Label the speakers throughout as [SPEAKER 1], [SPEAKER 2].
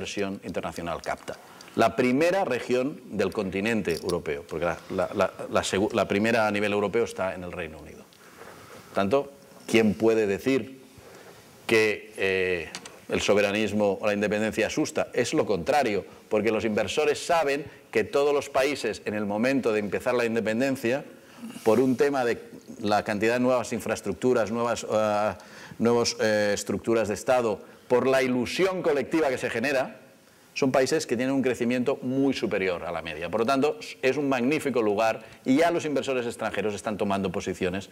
[SPEAKER 1] inversión internacional capta. La primera región del continente europeo, porque la, primera a nivel europeo está en el Reino Unido. Tanto, ¿quién puede decir que eh, el soberanismo o la independencia asusta? Es lo contrario, porque los inversores saben que todos los países en el momento de empezar la independencia, por un tema de la cantidad de nuevas infraestructuras, nuevas, uh, estructuras de Estado, por la ilusión colectiva que se genera, son países que tienen un crecimiento muy superior a la media. Por lo tanto, es un magnífico lugar y ya los inversores extranjeros están tomando posiciones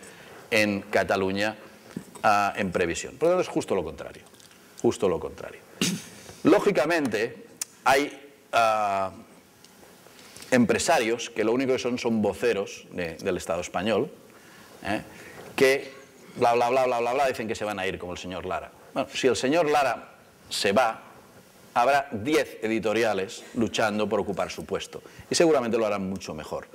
[SPEAKER 1] en Cataluña uh, en previsión. Por lo tanto, es justo lo contrario. Justo lo contrario. Lógicamente, hay uh, empresarios que lo único que son son voceros de, del Estado español, ¿eh? que bla, bla, bla, bla, bla, bla, dicen que se van a ir como el señor Lara. Si el señor Lara se va, habrá 10 editoriales luchando por ocupar su puesto. Y seguramente lo harán mucho mejor.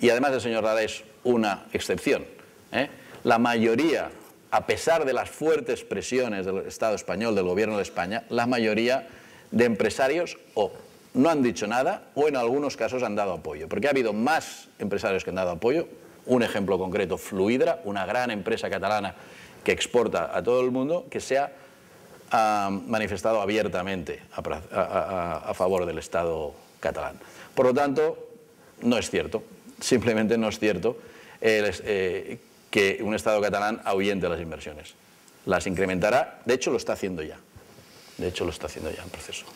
[SPEAKER 1] Y además el señor Lara es una excepción. ¿eh? La mayoría, a pesar de las fuertes presiones del Estado español, del gobierno de España, la mayoría de empresarios o no han dicho nada o en algunos casos han dado apoyo. Porque ha habido más empresarios que han dado apoyo. Un ejemplo concreto, Fluidra, una gran empresa catalana que exporta a todo el mundo, que se ha manifestado abiertamente a, favor del Estado catalán. Por lo tanto, no es cierto, simplemente no es cierto eh, que un Estado catalán ahuyente las inversiones. Las incrementará, de hecho lo está haciendo ya. De hecho lo está haciendo ya en proceso.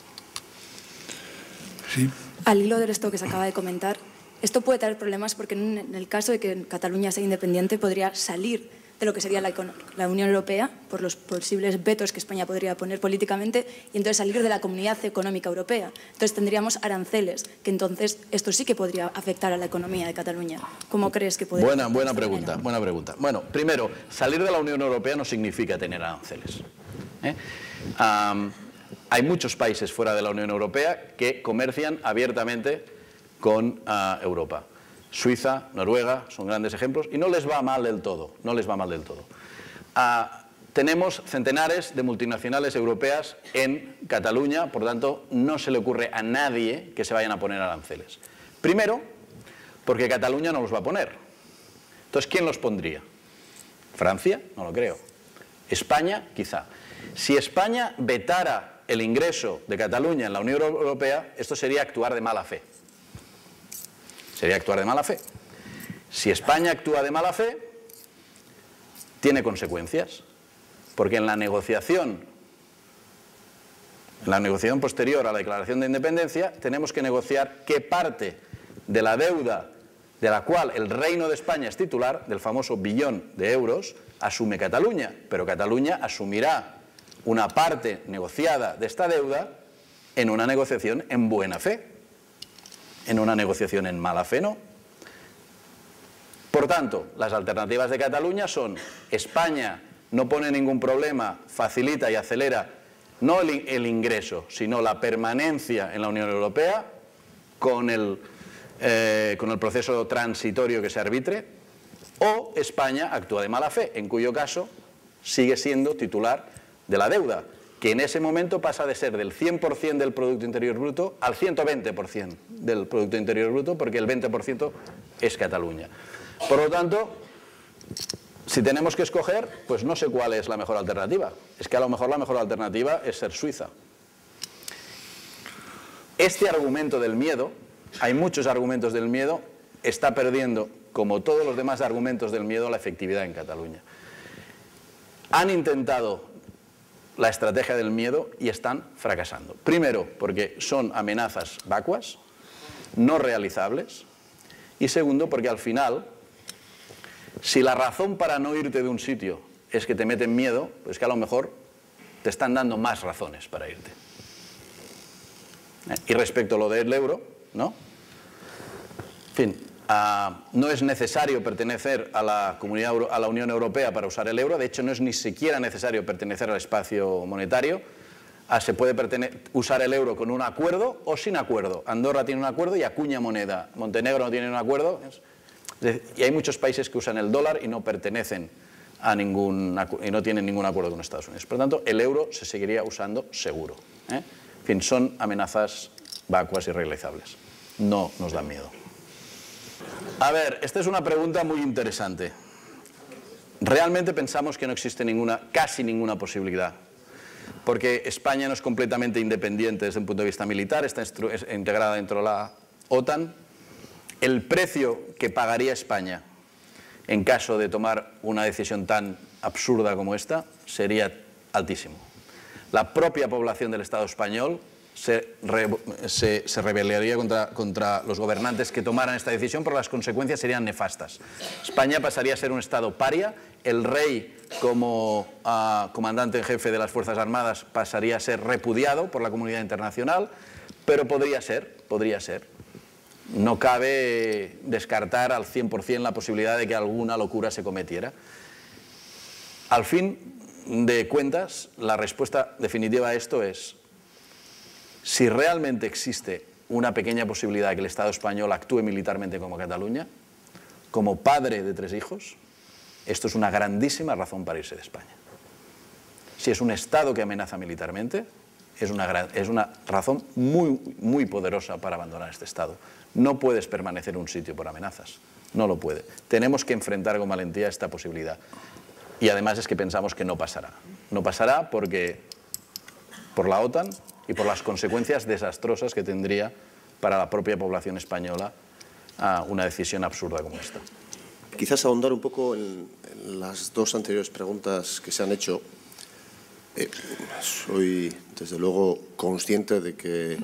[SPEAKER 2] Al hilo de esto que se acaba de comentar, esto puede traer problemas porque en el caso de que Cataluña sea independiente podría salir de lo que sería la, la, Unión Europea por los posibles vetos que España podría poner políticamente y entonces salir de la Comunidad Económica Europea. Entonces tendríamos aranceles, que entonces esto sí que podría afectar a la economía de Cataluña. ¿Cómo crees que podría?
[SPEAKER 1] Buena, buena pregunta, buena pregunta. Bueno, primero, salir de la Unión Europea no significa tener aranceles. ¿eh? hay muchos países fuera de la Unión Europea que comercian abiertamente con uh, Europa. Suiza, Noruega, son grandes ejemplos, y no les va mal del todo, no les va mal del todo. Uh, tenemos centenares de multinacionales europeas en Cataluña, por tanto, no se le ocurre a nadie que se vayan a poner aranceles. Primero, porque Cataluña no los va a poner. Entonces, ¿quién los pondría? ¿Francia? No lo creo. ¿España? Quizá. Si España vetara el ingreso de Cataluña en la Unión Europea, esto sería actuar de mala fe. Sería actuar de mala fe. Si España actúa de mala fe, tiene consecuencias. Porque en la negociación, en la negociación posterior a la declaración de independencia, tenemos que negociar qué parte de la deuda de la cual el Reino de España es titular, del famoso billón de euros, asume Cataluña. Pero Cataluña asumirá una parte negociada de esta deuda en una negociación en buena fe. En una negociación en mala fe no. Por tanto, las alternativas de Cataluña son España no pone ningún problema, facilita y acelera no el, ingreso, sino la permanencia en la Unión Europea con el, eh, con el proceso transitorio que se arbitre, o España actúa de mala fe, en cuyo caso sigue siendo titular de la deuda, que en ese momento pasa de ser del 100% del Producto Interior Bruto al 120% del Producto Interior Bruto, porque el 20% es Cataluña. Por lo tanto, si tenemos que escoger, pues no sé cuál es la mejor alternativa. Es que a lo mejor la mejor alternativa es ser Suiza. Este argumento del miedo, hay muchos argumentos del miedo, está perdiendo, como todos los demás argumentos del miedo, la efectividad en Cataluña. Han intentado la estrategia del miedo y están fracasando. Primero, porque son amenazas vacuas, no realizables, y segundo, porque al final, si la razón para no irte de un sitio es que te meten miedo, pues que a lo mejor te están dando más razones para irte. Y respecto a lo del euro, ¿no? En fin, No es necesario pertenecer a la, comunidad, a la Unión Europea para usar el euro, de hecho no es ni siquiera necesario pertenecer al espacio monetario. Ah, se puede usar el euro con un acuerdo o sin acuerdo. Andorra tiene un acuerdo y acuña moneda. Montenegro no tiene un acuerdo. Y hay muchos países que usan el dólar y no pertenecen a ningún y no tienen ningún acuerdo con Estados Unidos. Por lo tanto, el euro se seguiría usando seguro. ¿eh? En fin, son amenazas vacuas y realizables. No nos dan miedo. A ver, esta es una pregunta muy interesante. Realmente pensamos que no existe ninguna, casi ninguna posibilidad porque España no es completamente independiente desde un punto de vista militar, está integrada dentro de la OTAN. El precio que pagaría España en caso de tomar una decisión tan absurda como esta sería altísimo. La propia población del Estado español se, rebelaría contra, contra, los gobernantes que tomaran esta decisión, pero las consecuencias serían nefastas. España pasaría a ser un Estado paria, el rey como ah, comandante en jefe de las Fuerzas Armadas pasaría a ser repudiado por la comunidad internacional, pero podría ser, podría ser. No cabe descartar al 100% la posibilidad de que alguna locura se cometiera. Al fin de cuentas, la respuesta definitiva a esto es si realmente existe una pequeña posibilidad de que el Estado español actúe militarmente como Cataluña, como padre de tres hijos, esto es una grandísima razón para irse de España. Si es un Estado que amenaza militarmente, es una, razón muy, muy poderosa para abandonar este Estado. No puedes permanecer en un sitio por amenazas. No lo puede. Tenemos que enfrentar con valentía esta posibilidad. Y además es que pensamos que no pasará. No pasará porque por la OTAN y por las consecuencias desastrosas que tendría para la propia población española una decisión absurda como esta.
[SPEAKER 3] Quizás ahondar un poco en, las dos anteriores preguntas que se han hecho. Eh, soy, desde luego, consciente de que,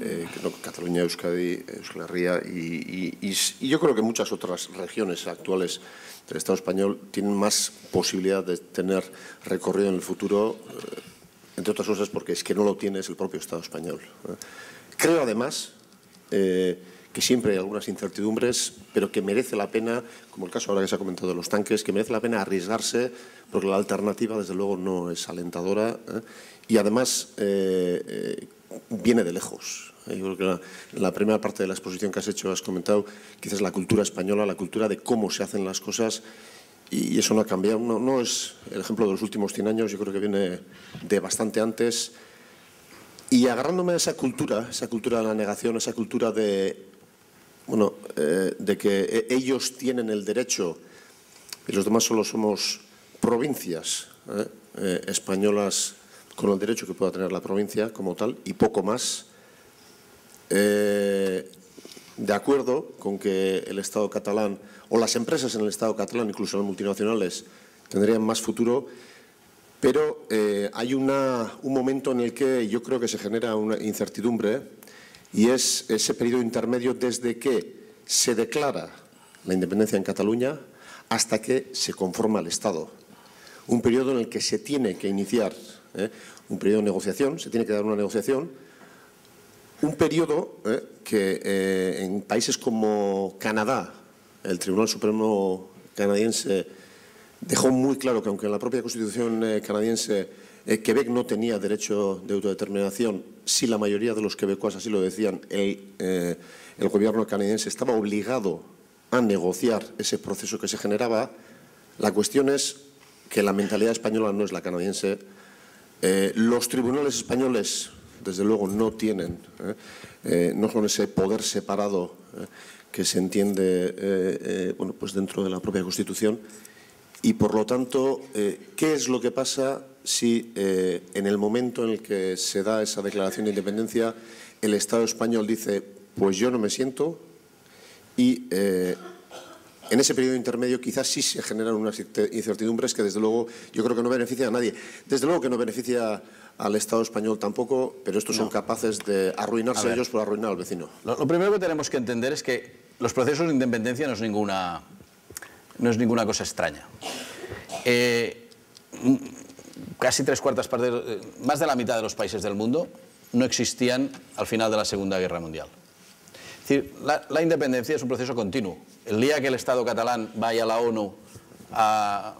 [SPEAKER 3] eh, Cataluña, Euskadi, Euskal Herria y, y, yo creo que muchas otras regiones actuales del Estado español tienen más posibilidad de tener recorrido en el futuro, eh, entre otras cosas porque es que no lo tiene el propio Estado español. Creo, además, que siempre hay algunas incertidumbres, pero que merece la pena, como el caso ahora que se ha comentado de los tanques, que merece la pena arriesgarse, porque la alternativa, desde luego, no es alentadora ¿eh? y además eh, eh, viene de lejos. Yo creo que la, primera parte de la exposición que has hecho, has comentado quizás la cultura española, la cultura de cómo se hacen las cosas, y eso no ha cambiado. No, no es el ejemplo de los últimos 100 años, yo creo que viene de bastante antes. Y agarrándome a esa cultura, esa cultura de la negación, esa cultura de bueno, eh, de que e-, ellos tienen el derecho y los demás solo somos provincias ¿eh? Eh, españolas con el derecho que pueda tener la provincia como tal y poco más, de acuerdo con que el Estado catalán o las empresas en el Estado catalán, incluso las multinacionales, tendrían más futuro, pero hay un momento en el que yo creo que se genera una incertidumbre y es ese periodo intermedio desde que se declara la independencia en Cataluña hasta que se conforma el Estado. Un periodo en el que se tiene que iniciar ¿eh? un periodo de negociación, se tiene que dar una negociación, un periodo ¿eh? que eh, en países como Canadá, el Tribunal Supremo canadiense dejó muy claro que aunque en la propia Constitución canadiense eh, Quebec no tenía derecho de autodeterminación. Si la mayoría de los quebecuas así lo decían, el, eh, gobierno canadiense estaba obligado a negociar ese proceso que se generaba. La cuestión es que la mentalidad española no es la canadiense. Eh, los tribunales españoles, desde luego, no tienen, no son ese poder separado que se entiende bueno, pues dentro de la propia Constitución. Y, por lo tanto, ¿qué es lo que pasa si eh, en el momento en el que se da esa declaración de independencia el Estado español dice pues yo no me siento y eh, en ese periodo intermedio quizás sí se generan unas incertidumbres que desde luego yo creo que no beneficia a nadie. Desde luego que no beneficia al Estado español tampoco, pero estos son capaces de arruinarse ellos por arruinar al vecino.
[SPEAKER 1] Lo, primero que tenemos que entender es que los procesos de independencia no es ninguna, no es ninguna cosa extraña. Eh, casi tres cuartas partes, eh, más de la mitad de los países del mundo no existían al final de la Segunda Guerra Mundial. Decir, la, independencia es un proceso continuo. El día que el Estado catalán vaya a la ONU a,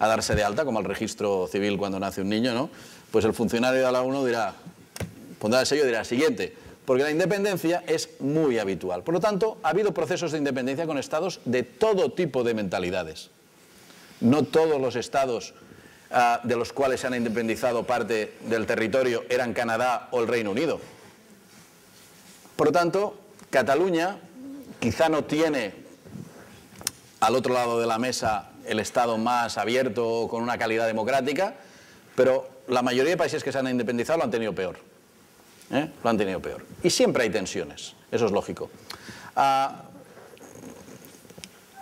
[SPEAKER 1] darse de alta, como al registro civil cuando nace un niño, ¿no? pues el funcionario de la ONU dirá, pondrá el sello y dirá, siguiente, porque la independencia es muy habitual. Por lo tanto, ha habido procesos de independencia con estados de todo tipo de mentalidades. No todos los estados ah, de los cuales se han independizado parte del territorio eran Canadá o el Reino Unido. Por lo tanto, Cataluña quizá no tiene al otro lado de la mesa el Estado más abierto con una calidad democrática, pero la mayoría de países que se han independizado lo han tenido peor. ¿eh? Lo han tenido peor. Y siempre hay tensiones, eso es lógico. Ah,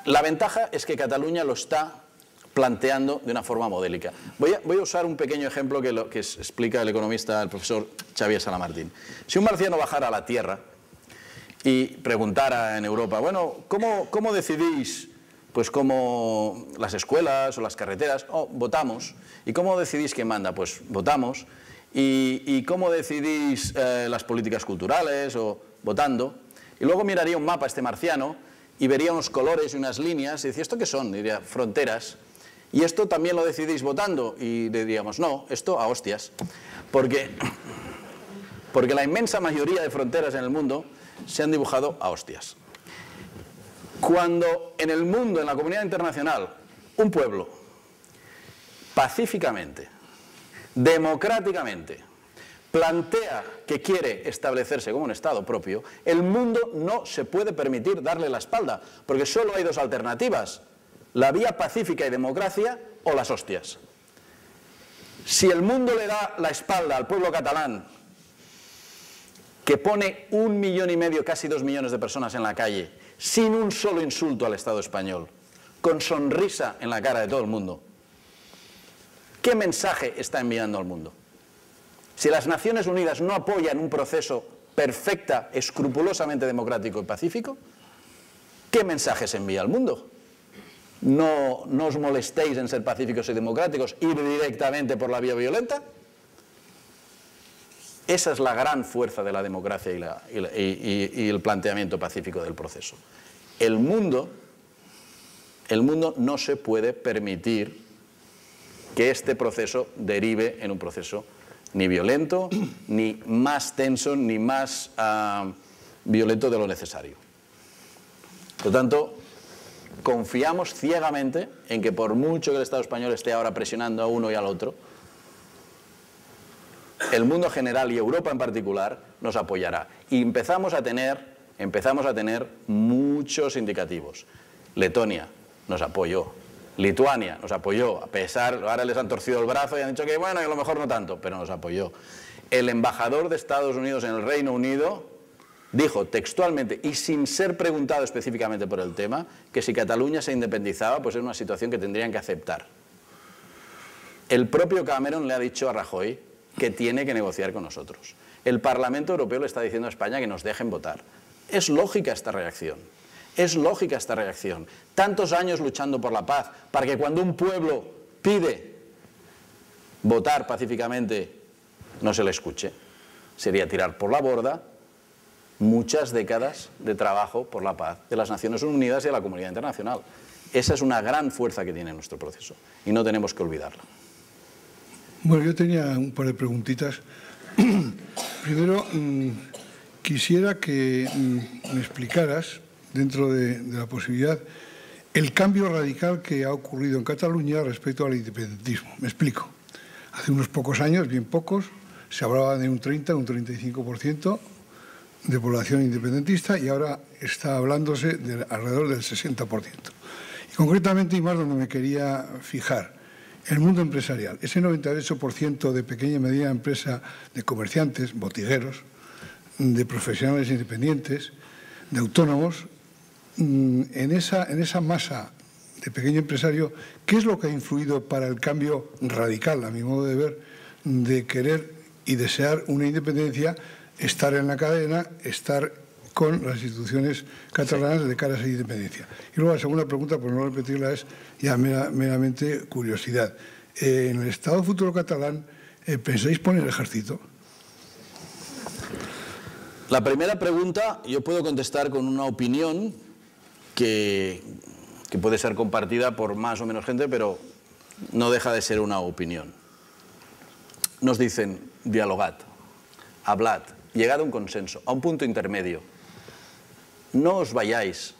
[SPEAKER 1] la ventaja es que Cataluña lo está planteando de una forma modélica. Voy a, usar un pequeño ejemplo que, lo, que explica el economista, el profesor Xavier Salamartín. Si un marciano bajara a la Tierra y preguntara en Europa, bueno, ¿cómo, decidís pues cómo las escuelas o las carreteras? Oh, votamos. ¿Y cómo decidís quién manda? Pues votamos. ¿Y, y cómo decidís eh, las políticas culturales? O votando. Y luego miraría un mapa este marciano y vería unos colores y unas líneas y decía, ¿esto qué son? diría, fronteras. Y esto también lo decidís votando. Y diríamos, no, esto a hostias. Porque, porque la inmensa mayoría de fronteras en el mundo se han dibujado a hostias. Cuando en el mundo, en la comunidad internacional, un pueblo pacíficamente, democráticamente, plantea que quiere establecerse como un Estado propio, el mundo no se puede permitir darle la espalda, porque solo hay dos alternativas, la vía pacífica y democracia o las hostias. Si el mundo le da la espalda al pueblo catalán, que pone un millón y medio, casi dos millones de personas en la calle, sin un solo insulto al Estado español, con sonrisa en la cara de todo el mundo, ¿qué mensaje está enviando al mundo? Si las Naciones Unidas no apoyan un proceso perfecta, escrupulosamente democrático y pacífico, ¿qué mensaje se envía al mundo? No, os molestéis en ser pacíficos y democráticos, ir directamente por la vía violenta. Esa es la gran fuerza de la democracia y, el planteamiento pacífico del proceso. El mundo, el mundo no se puede permitir que este proceso derive en un proceso ni violento, ni más tenso, ni más uh, violento de lo necesario. Por lo tanto, confiamos ciegamente en que por mucho que el Estado español esté ahora presionando a uno y al otro, el mundo general y Europa en particular nos apoyará. Y empezamos a tener, empezamos a tener muchos indicativos. Letonia nos apoyó, Lituania nos apoyó, a pesar, ahora les han torcido el brazo y han dicho que bueno, a lo mejor no tanto, pero nos apoyó. El embajador de Estados Unidos en el Reino Unido dijo textualmente y sin ser preguntado específicamente por el tema que si Cataluña se independizaba, pues es una situación que tendrían que aceptar. El propio Cameron le ha dicho a Rajoy que tiene que negociar con nosotros. El Parlamento Europeo le está diciendo a España que nos dejen votar. Es lógica esta reacción. Es lógica esta reacción. Tantos años luchando por la paz, para que cuando un pueblo pide votar pacíficamente no se le escuche. Sería tirar por la borda muchas décadas de trabajo por la paz de las Naciones Unidas y de la comunidad internacional. Esa es una gran fuerza que tiene nuestro proceso y no tenemos que olvidarla.
[SPEAKER 4] Bueno, yo tenía un par de preguntitas. Primero, mmm, quisiera que mmm, me explicaras dentro de, de, la posibilidad, el cambio radical que ha ocurrido en Cataluña respecto al independentismo. Me explico. Hace unos pocos años, bien pocos, se hablaba de un 30, un 35% de población independentista y ahora está hablándose de alrededor del 60%. Y concretamente, y más donde me quería fijar, el mundo empresarial. Ese 98% de pequeña y mediana empresa, de comerciantes, botigueros, de profesionales independientes, de autónomos, Mm, en esa, en esa masa de pequeño empresario, ¿qué es lo que ha influido para el cambio radical, a mi modo de ver, de querer y desear una independencia, estar en la cadena, estar con las instituciones catalanas sí. de cara a esa independencia? Y luego la segunda pregunta, por no repetirla, es ya mera, meramente curiosidad. Eh, en el Estado futuro catalán, eh, ¿pensáis poner el ejército?
[SPEAKER 1] La primera pregunta yo puedo contestar con una opinión que, que puede ser compartida por más o menos gente, pero no deja de ser una opinión. Nos dicen, dialogad, hablad, llegad a un consenso, a un punto intermedio. No os vayáis,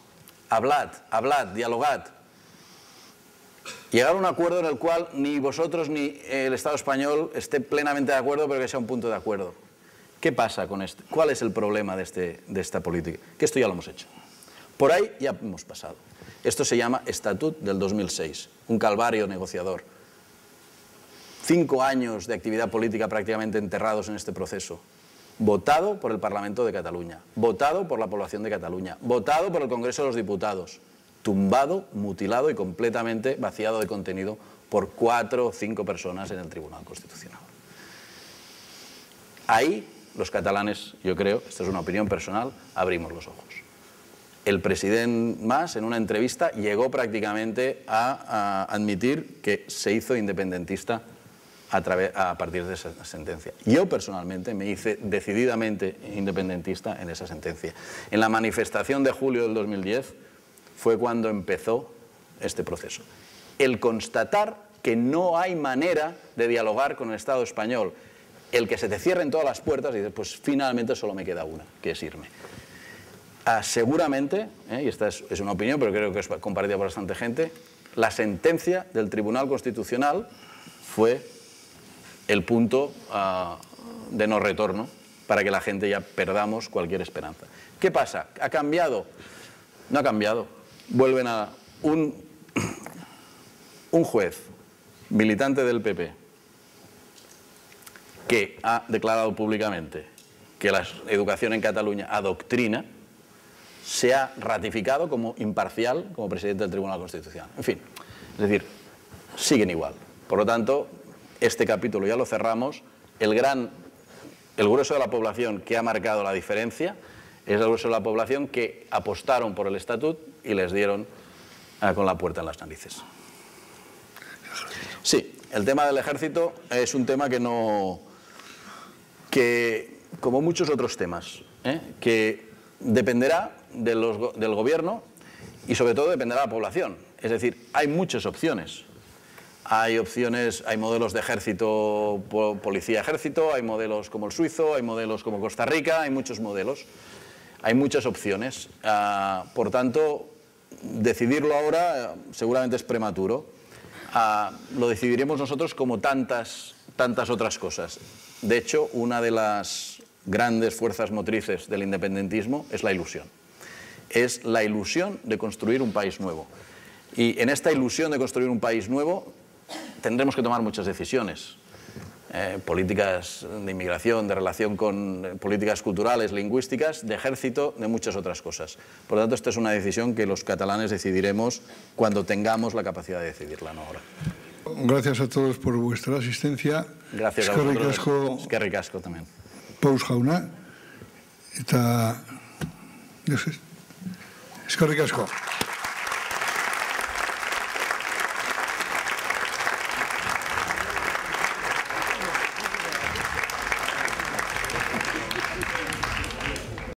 [SPEAKER 1] hablad, hablad, dialogad. llegar a un acuerdo en el cual ni vosotros ni el Estado español esté plenamente de acuerdo, pero que sea un punto de acuerdo. ¿Qué pasa con esto? ¿Cuál es el problema de, este, de esta política? Que esto ya lo hemos hecho. Por ahí ya hemos pasado. Esto se llama Estatut del 2006, un calvario negociador. Cinco años de actividad política prácticamente enterrados en este proceso. Votado por el Parlamento de Cataluña, votado por la población de Cataluña, votado por el Congreso de los Diputados, tumbado, mutilado y completamente vaciado de contenido por cuatro o cinco personas en el Tribunal Constitucional. Ahí los catalanes, yo creo, esta es una opinión personal, abrimos los ojos. El presidente Mas, en una entrevista, llegó prácticamente a, admitir que se hizo independentista a, a, partir de esa sentencia. Yo personalmente me hice decididamente independentista en esa sentencia. En la manifestación de julio del 2010 fue cuando empezó este proceso. El constatar que no hay manera de dialogar con el Estado español, el que se te cierren todas las puertas y dices, pues finalmente solo me queda una, que es irme. Ah, seguramente, ¿eh? y esta es, una opinión, pero creo que es compartida por bastante gente, la sentencia del Tribunal Constitucional fue el punto ah, de no retorno para que la gente ya perdamos cualquier esperanza. ¿Qué pasa? ¿Ha cambiado? No ha cambiado. Vuelven a un, un juez militante del PP que ha declarado públicamente que la educación en Cataluña adoctrina, se ha ratificado como imparcial como presidente del Tribunal Constitucional. En fin, es decir, siguen igual. Por lo tanto, este capítulo ya lo cerramos. El gran, el grueso de la población que ha marcado la diferencia es el grueso de la población que apostaron por el estatut y les dieron eh, con la puerta en las narices. Sí, el tema del ejército es un tema que no, que como muchos otros temas, ¿eh? que dependerá del gobierno y sobre todo dependerá de la población. Es decir, hay muchas opciones. Hay opciones, hay modelos de ejército, policía-ejército, hay modelos como el suizo, hay modelos como Costa Rica, hay muchos modelos, hay muchas opciones. Ah, por tanto, decidirlo ahora eh, seguramente es prematuro. Ah, lo decidiremos nosotros como tantas, tantas otras cosas. De hecho, una de las grandes fuerzas motrices del independentismo es la ilusión. Es la ilusión de construir un país nuevo. Y en esta ilusión de construir un país nuevo tendremos que tomar muchas decisiones. Eh, políticas de inmigración, de relación con eh, políticas culturales, lingüísticas, de ejército, de muchas otras cosas. Por lo tanto, esta es una decisión que los catalanes decidiremos cuando tengamos la capacidad de decidirla, no ahora.
[SPEAKER 4] Gracias a todos por vuestra asistencia.
[SPEAKER 1] Gracias a vosotros. Es que ricasco también.
[SPEAKER 4] paus jauna eta eskerrik asko